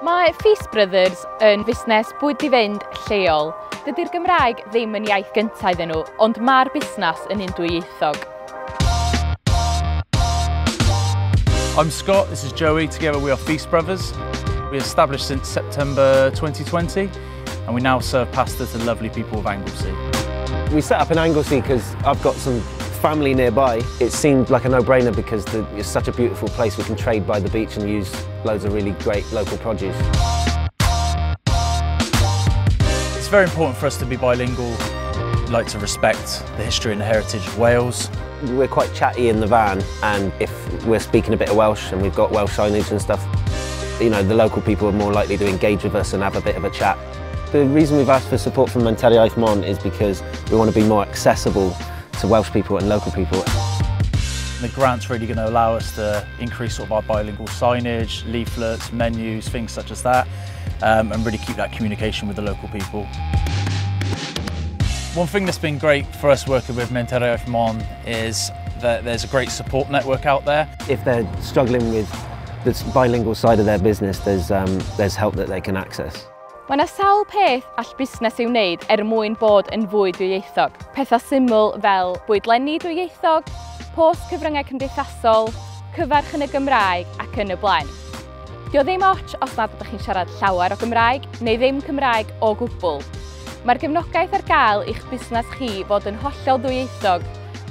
Mae Feast Brothers yn fusnes bwyd i fynd lleol. Dydy'r Gymraeg ddim yn iaith gyntaf iddyn nhw, ond mae'r busnes yn un dwyieithog. I'm Scott, this is Joey. Together we are Feast Brothers. We established since September 2020 and we now serve pasta to lovely people of Anglesey. We set up in Anglesey because I've got some family nearby. It seemed like a no-brainer because the, it's such a beautiful place. We can trade by the beach and use loads of really great local produce. It's very important for us to be bilingual. We like to respect the history and the heritage of Wales. We're quite chatty in the van and if we're speaking a bit of Welsh and we've got Welsh signage and stuff, you know, the local people are more likely to engage with us and have a bit of a chat. The reason we've asked for support from Menter Iaith Môn is because we want to be more accessible to Welsh people and local people. The grant's really going to allow us to increase sort of our bilingual signage, leaflets, menus, things such as that, um, and really keep that communication with the local people. One thing that's been great for us working with Menter Iaith Môn is that there's a great support network out there. If they're struggling with the bilingual side of their business, there's, um, there's help that they can access. Mae yna sawl peth all busnes i'w wneud er mwyn bod yn fwy dwyieithog. Pethau syml fel bwydlenni dwyieithog, post cyfryngau cymdeithasol, cyfarch yn y Gymraeg ac yn y blaen. Dio ddim otch os nad ydych chi'n siarad llawer o Gymraeg neu ddim Cymraeg o gwbl. Mae'r gefnogaeth ar gael i'ch busnes chi fod yn hollol ddwyieithog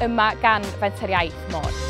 yma gan fenter iaith môr.